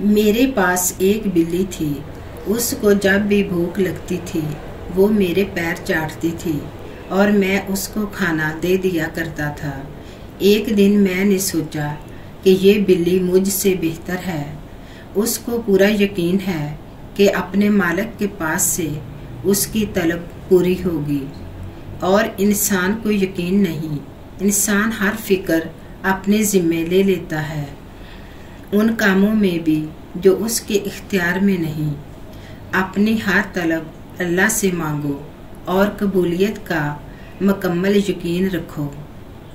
मेरे पास एक बिल्ली थी। उसको जब भी भूख लगती थी, वो मेरे पैर चाटती थी और मैं उसको खाना दे दिया करता था। एक दिन मैंने सोचा कि ये बिल्ली मुझसे बेहतर है। उसको पूरा यकीन है कि अपने मालिक के पास से उसकी तलब पूरी होगी। और इंसान को यकीन नहीं, इंसान हर फ़िक्र अपने ज़िम्मे ले लेता है। उन कामों में भी जो उसके इख्तियार में नहीं। अपनी हर तलब अल्लाह से मांगो और कबूलियत का मकम्मल यकीन रखो।